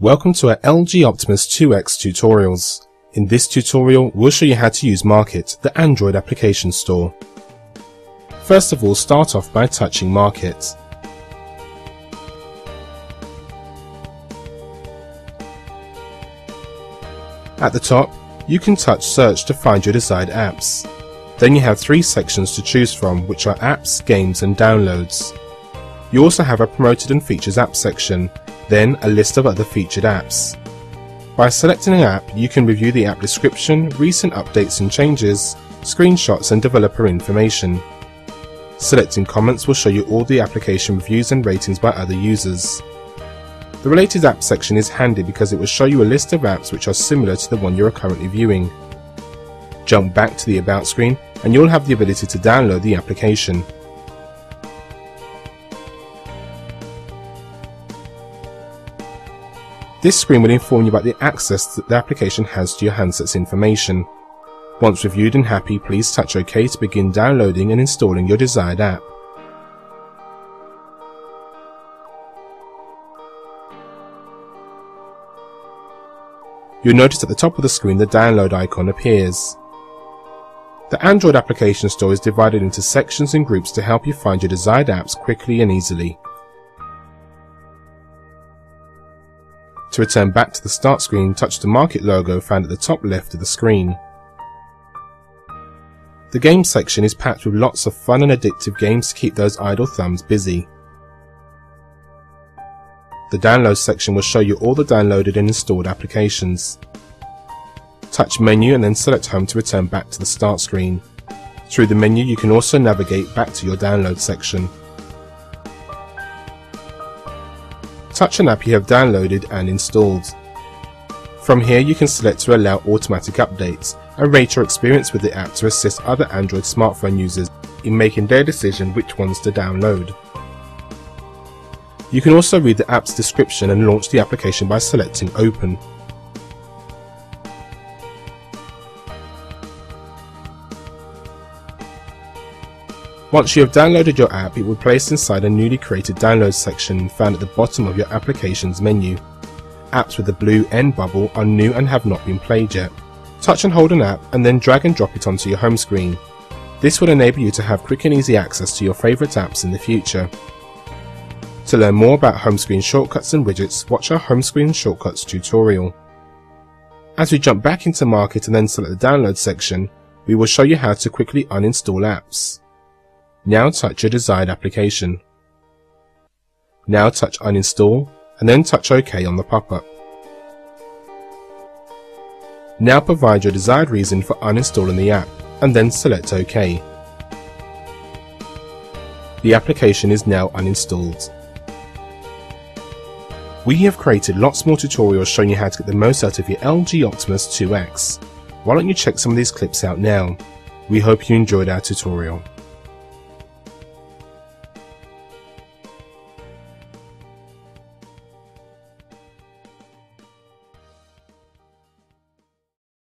Welcome to our LG Optimus 2X tutorials. In this tutorial, we'll show you how to use Market, the Android application store. First of all, start off by touching Market. At the top, you can touch Search to find your desired apps. Then you have three sections to choose from, which are Apps, Games and Downloads. You also have a Promoted and Features app section, then a list of other featured apps. By selecting an app, you can review the app description, recent updates and changes, screenshots and developer information. Selecting comments will show you all the application reviews and ratings by other users. The related apps section is handy because it will show you a list of apps which are similar to the one you are currently viewing. Jump back to the About screen and you'll have the ability to download the application. This screen will inform you about the access that the application has to your handset's information. Once reviewed and happy, please touch OK to begin downloading and installing your desired app. You'll notice at the top of the screen the download icon appears. The Android application store is divided into sections and groups to help you find your desired apps quickly and easily. To return back to the start screen, touch the Market logo found at the top left of the screen. The Games section is packed with lots of fun and addictive games to keep those idle thumbs busy. The Downloads section will show you all the downloaded and installed applications. Touch Menu and then select Home to return back to the Start screen. Through the menu you can also navigate back to your Download section. Touch an app you have downloaded and installed. From here you can select to allow automatic updates and rate your experience with the app to assist other Android smartphone users in making their decision which ones to download. You can also read the app's description and launch the application by selecting Open. Once you have downloaded your app, it will be placed inside a newly created Downloads section found at the bottom of your application's menu. Apps with the blue end bubble are new and have not been played yet. Touch and hold an app and then drag and drop it onto your home screen. This will enable you to have quick and easy access to your favourite apps in the future. To learn more about home screen shortcuts and widgets, watch our home screen shortcuts tutorial. As we jump back into Market and then select the Download section, we will show you how to quickly uninstall apps. Now touch your desired application. Now touch Uninstall and then touch OK on the pop-up. Now provide your desired reason for uninstalling the app and then select OK. The application is now uninstalled. We have created lots more tutorials showing you how to get the most out of your LG Optimus 2X. Why don't you check some of these clips out now? We hope you enjoyed our tutorial.